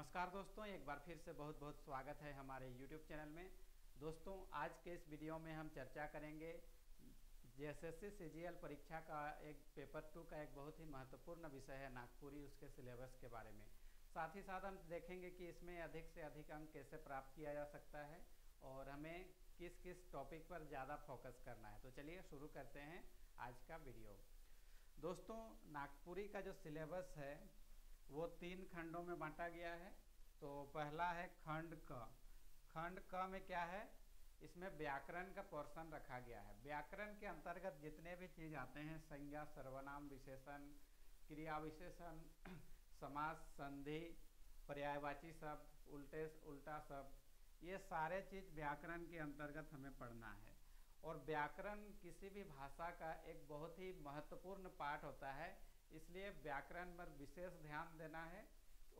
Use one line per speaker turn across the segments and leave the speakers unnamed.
नमस्कार दोस्तों, एक बार फिर से बहुत बहुत स्वागत है हमारे YouTube चैनल में। दोस्तों, आज के इस वीडियो में हम चर्चा करेंगे जेएसएससी सीजीएल परीक्षा का एक पेपर टू का एक बहुत ही महत्वपूर्ण विषय है नागपुरी, उसके सिलेबस के बारे में। साथ ही साथ हम देखेंगे कि इसमें अधिक से अधिक अंक कैसे प्राप्त किया जा सकता है और हमें किस किस टॉपिक पर ज़्यादा फोकस करना है। तो चलिए शुरू करते हैं आज का वीडियो। दोस्तों, नागपुरी का जो सिलेबस है वो तीन खंडों में बांटा गया है। तो पहला है खंड क। खंड क में क्या है? इसमें व्याकरण का पोर्शन रखा गया है। व्याकरण के अंतर्गत जितने भी चीज़ आते हैं, संज्ञा, सर्वनाम विशेषण, क्रिया विशेषण, समास, संधि, पर्यायवाची शब्द, उल्टे, उल्टा शब्द, ये सारे चीज़ व्याकरण के अंतर्गत हमें पढ़ना है। और व्याकरण किसी भी भाषा का एक बहुत ही महत्वपूर्ण पाठ होता है। इसलिए व्याकरण पर विशेष ध्यान देना है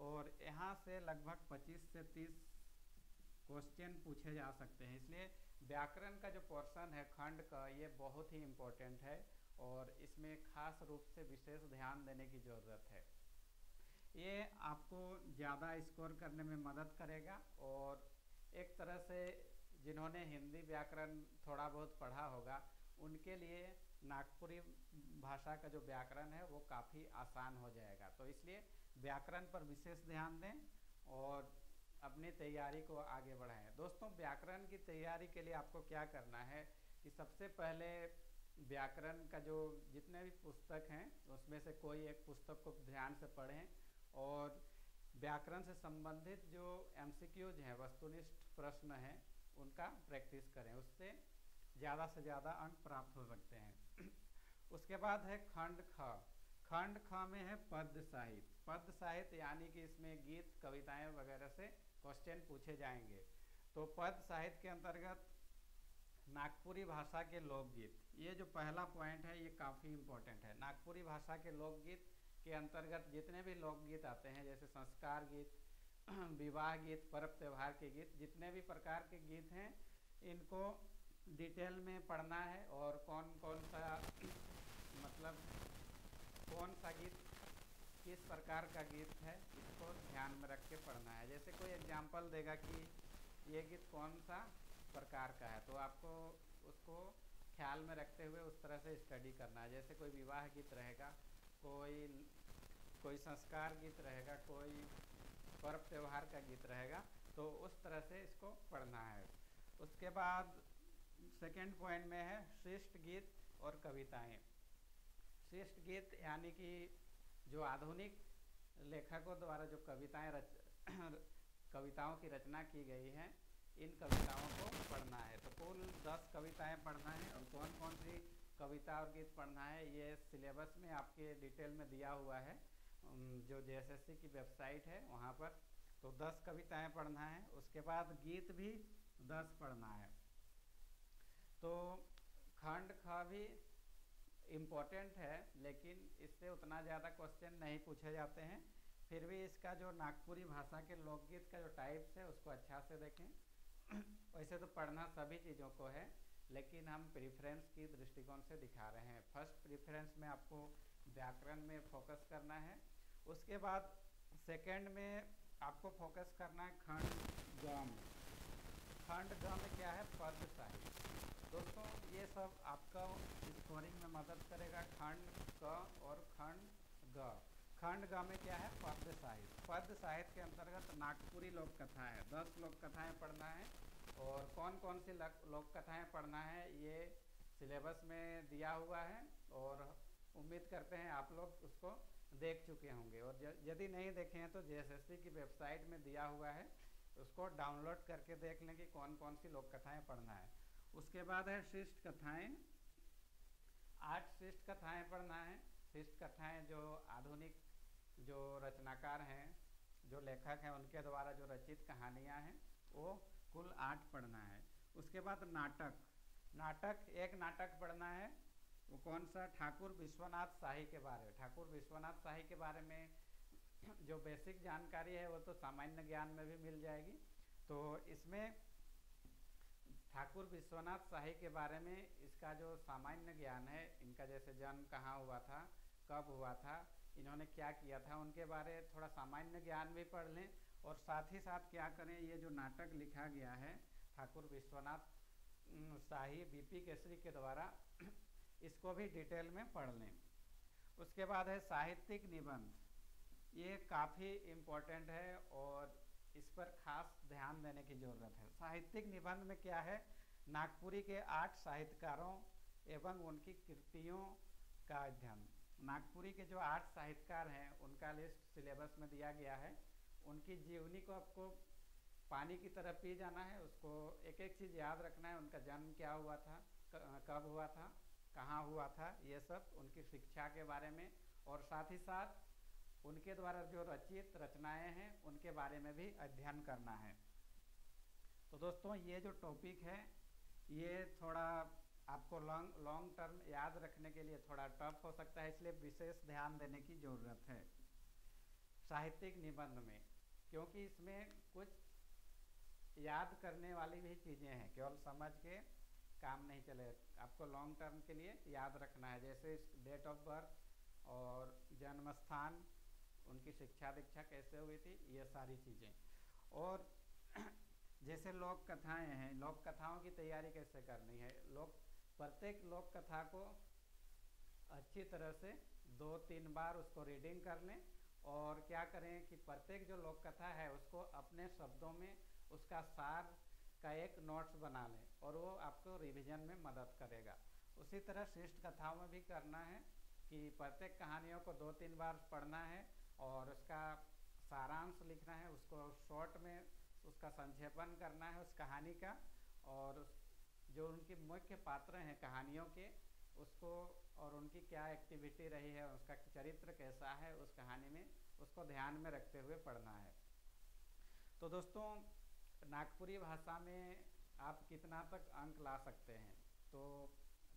और यहाँ से लगभग 25 से 30 क्वेश्चन पूछे जा सकते हैं। इसलिए व्याकरण का जो पोर्शन है, खंड का, ये बहुत ही इम्पोर्टेंट है और इसमें खास रूप से विशेष ध्यान देने की ज़रूरत है। ये आपको ज़्यादा स्कोर करने में मदद करेगा और एक तरह से जिन्होंने हिंदी व्याकरण थोड़ा बहुत पढ़ा होगा, उनके लिए नागपुरी भाषा का जो व्याकरण है वो काफ़ी आसान हो जाएगा। तो इसलिए व्याकरण पर विशेष ध्यान दें और अपनी तैयारी को आगे बढ़ाएँ। दोस्तों, व्याकरण की तैयारी के लिए आपको क्या करना है कि सबसे पहले व्याकरण का जो जितने भी पुस्तक हैं, उसमें से कोई एक पुस्तक को ध्यान से पढ़ें और व्याकरण से संबंधित जो एम हैं, वस्तुनिष्ठ प्रश्न हैं, उनका प्रैक्टिस करें। उससे ज़्यादा से ज़्यादा अंक प्राप्त हो सकते हैं। उसके बाद है खंड ख। खंड ख में है पद साहित्य पद साहित्य यानी कि इसमें गीत, कविताएँ वगैरह से क्वेश्चन पूछे जाएँगे। तो पद साहित्य के अंतर्गत नागपुरी भाषा के लोकगीत। ये जो पहला पॉइंट है, ये काफ़ी इम्पोर्टेंट है। नागपुरी भाषा के लोकगीत के अंतर्गत जितने भी लोकगीत आते हैं, जैसे संस्कार गीत, विवाह गीत, पर्व त्यौहार के गीत, जितने भी प्रकार के गीत हैं, इनको डिटेल में पढ़ना है और कौन कौन सा मतलब कौन सा गीत, किस प्रकार का गीत है, इसको ध्यान में रख के पढ़ना है। जैसे कोई एग्ज़ाम्पल देगा कि ये गीत कौन सा प्रकार का है तो आपको उसको ख्याल में रखते हुए उस तरह से स्टडी करना है। जैसे कोई विवाह गीत रहेगा, कोई कोई संस्कार गीत रहेगा, कोई पर्व त्यौहार का गीत रहेगा तो उस तरह से इसको पढ़ना है। उसके बाद सेकेंड पॉइंट में है, श्रेष्ठ गीत और कविताएँ। श्रेष्ठ गीत यानी कि जो आधुनिक लेखकों द्वारा जो कविताएँ रच, कविताओं की रचना की गई है, इन कविताओं को पढ़ना है। तो कुल दस कविताएँ पढ़ना है और कौन कौन सी कविता और गीत पढ़ना है, ये सिलेबस में आपके डिटेल में दिया हुआ है। जो जे की वेबसाइट है, वहाँ पर तो दस कविताएँ पढ़ना है, उसके बाद गीत भी दस पढ़ना है। तो खंड ख भी इम्पोर्टेंट है, लेकिन इससे उतना ज़्यादा क्वेश्चन नहीं पूछे जाते हैं। फिर भी इसका जो नागपुरी भाषा के लोकगीत का जो टाइप्स है, उसको अच्छा से देखें। वैसे तो पढ़ना सभी चीज़ों को है, लेकिन हम प्रिफ्रेंस की दृष्टिकोण से दिखा रहे हैं। फ़र्स्ट प्रिफ्रेंस में आपको व्याकरण में फोकस करना है। उसके बाद सेकंड में आपको फोकस करना है खंड ग खंड ग में क्या है? पद साहित्य। दोस्तों, ये सब आपका स्कोरिंग में मदद करेगा। खंड क और खंड ग। खंड ग में क्या है? पद्य साहित्य। पद्य साहित्य के अंतर्गत नागपुरी लोक कथा है। दस लोक कथाएँ पढ़ना है और कौन कौन सी लोक कथाएँ पढ़ना है, ये सिलेबस में दिया हुआ है और उम्मीद करते हैं आप लोग उसको देख चुके होंगे। और यदि नहीं देखे हैं तो जेएसएससी की वेबसाइट में दिया हुआ है। उसको डाउनलोड करके देख लें कि कौन कौन सी लोक कथाएँ पढ़ना है। उसके बाद है शिष्ट कथाएँ। आठ शिष्ट कथाएँ पढ़ना है। शिष्ट कथाएँ जो आधुनिक, जो रचनाकार हैं, जो लेखक हैं, उनके द्वारा जो रचित कहानियाँ हैं, वो कुल आठ पढ़ना है। उसके बाद नाटक। नाटक, एक नाटक पढ़ना है। वो कौन सा? ठाकुर विश्वनाथ शाही के बारे में। ठाकुर विश्वनाथ शाही के बारे में जो बेसिक जानकारी है वो तो सामान्य ज्ञान में भी मिल जाएगी। तो इसमें ठाकुर विश्वनाथ शाही के बारे में इसका जो सामान्य ज्ञान है, इनका जैसे जन्म कहाँ हुआ था, कब हुआ था, इन्होंने क्या किया था, उनके बारे थोड़ा सामान्य ज्ञान भी पढ़ लें और साथ ही साथ क्या करें, ये जो नाटक लिखा गया है, ठाकुर विश्वनाथ शाही बीपी केसरी के द्वारा, इसको भी डिटेल में पढ़ लें। उसके बाद है साहित्यिक निबंध। ये काफ़ी इम्पोर्टेंट है और इस पर खास ध्यान देने की ज़रूरत है। साहित्यिक निबंध में क्या है? नागपुरी के आठ साहित्यकारों एवं उनकी कृतियों का अध्ययन। नागपुरी के जो आठ साहित्यकार हैं, उनका लिस्ट सिलेबस में दिया गया है। उनकी जीवनी को आपको पानी की तरह पी जाना है, उसको एक एक चीज़ याद रखना है, उनका जन्म क्या हुआ था कब हुआ था, कहाँ हुआ था, ये सब उनकी शिक्षा के बारे में और साथ ही साथ उनके द्वारा जो रचित रचनाएँ हैं, उनके बारे में भी अध्ययन करना है। तो दोस्तों, ये जो टॉपिक है, ये थोड़ा आपको लॉन्ग लॉन्ग टर्म याद रखने के लिए थोड़ा टफ हो सकता है, इसलिए विशेष ध्यान देने की ज़रूरत है। साहित्यिक निबंध में, क्योंकि इसमें कुछ याद करने वाली भी चीज़ें हैं, केवल समझ के काम नहीं चले। आपको लॉन्ग टर्म के लिए याद रखना है, जैसे डेट ऑफ़ बर्थ और जन्म स्थान उनकी शिक्षा दीक्षा कैसे हुई थी? ये सारी चीज़ें। और जैसे लोक कथाएँ हैं, लोक कथाओं की तैयारी कैसे करनी है? लोक, प्रत्येक लोक कथा को अच्छी तरह से दो तीन बार उसको रीडिंग कर लें और क्या करें कि प्रत्येक जो लोक कथा है, उसको अपने शब्दों में उसका सार का एक नोट्स बना लें और वो आपको रिवीजन में मदद करेगा। उसी तरह श्रेष्ठ कथाओं में भी करना है कि प्रत्येक कहानियों को दो तीन बार पढ़ना है और उसका सारांश लिखना है, उसको शॉर्ट में उसका संक्षेपण करना है उस कहानी का और जो उनके मुख्य पात्र हैं कहानियों के, उसको और उनकी क्या एक्टिविटी रही है, उसका चरित्र कैसा है, उस कहानी में उसको ध्यान में रखते हुए पढ़ना है। तो दोस्तों, नागपुरी भाषा में आप कितना तक अंक ला सकते हैं? तो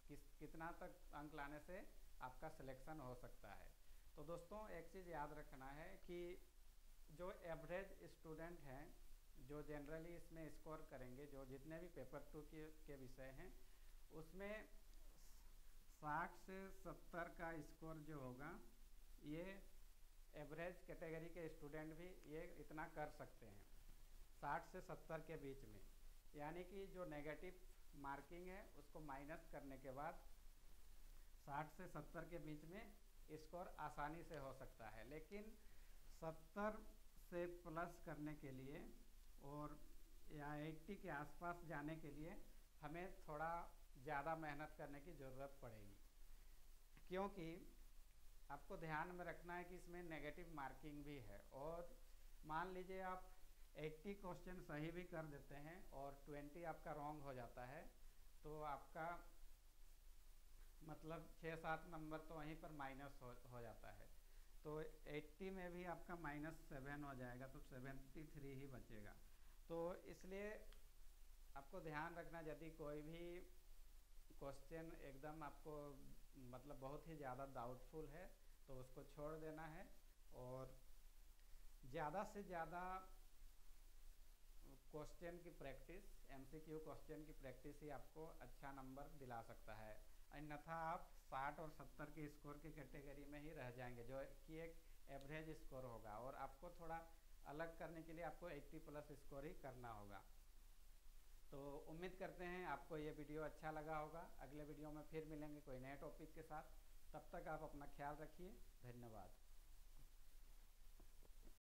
किस, कितना तक अंक लाने से आपका सिलेक्शन हो सकता है? तो दोस्तों एक चीज़ याद रखना है कि जो एवरेज स्टूडेंट हैं जो जनरली इसमें स्कोर करेंगे जो जितने भी पेपर टू के, के विषय हैं उसमें साठ से सत्तर का स्कोर जो होगा ये एवरेज कैटेगरी के स्टूडेंट भी ये इतना कर सकते हैं साठ से सत्तर के बीच में। यानी कि जो नेगेटिव मार्किंग है उसको माइनस करने के बाद साठ से सत्तर के बीच में स्कोर आसानी से हो सकता है। लेकिन सत्तर से प्लस करने के लिए और या एट्टी के आसपास जाने के लिए हमें थोड़ा ज़्यादा मेहनत करने की ज़रूरत पड़ेगी। क्योंकि आपको ध्यान में रखना है कि इसमें नेगेटिव मार्किंग भी है और मान लीजिए आप 80 क्वेश्चन सही भी कर देते हैं और 20 आपका रॉन्ग हो जाता है तो आपका मतलब छः सात नंबर तो वहीं पर माइनस हो, हो जाता है। तो 80 में भी आपका माइनस सेवन हो जाएगा तो 73 ही बचेगा। तो इसलिए आपको ध्यान रखना यदि कोई भी क्वेश्चन एकदम आपको मतलब बहुत ही ज़्यादा डाउटफुल है तो उसको छोड़ देना है। और ज़्यादा से ज़्यादा क्वेश्चन की प्रैक्टिस एमसीक्यू क्वेश्चन की प्रैक्टिस ही आपको अच्छा नंबर दिला सकता है। अन्यथा आप 60 और 70 के स्कोर की कैटेगरी में ही रह जाएँगे, जो कि एक एवरेज स्कोर होगा। और आपको थोड़ा अलग करने के लिए आपको 80 प्लस स्कोर ही करना होगा। तो उम्मीद करते हैं आपको ये वीडियो अच्छा लगा होगा। अगले वीडियो में फिर मिलेंगे कोई नए टॉपिक के साथ। तब तक आप अपना ख्याल रखिए। धन्यवाद।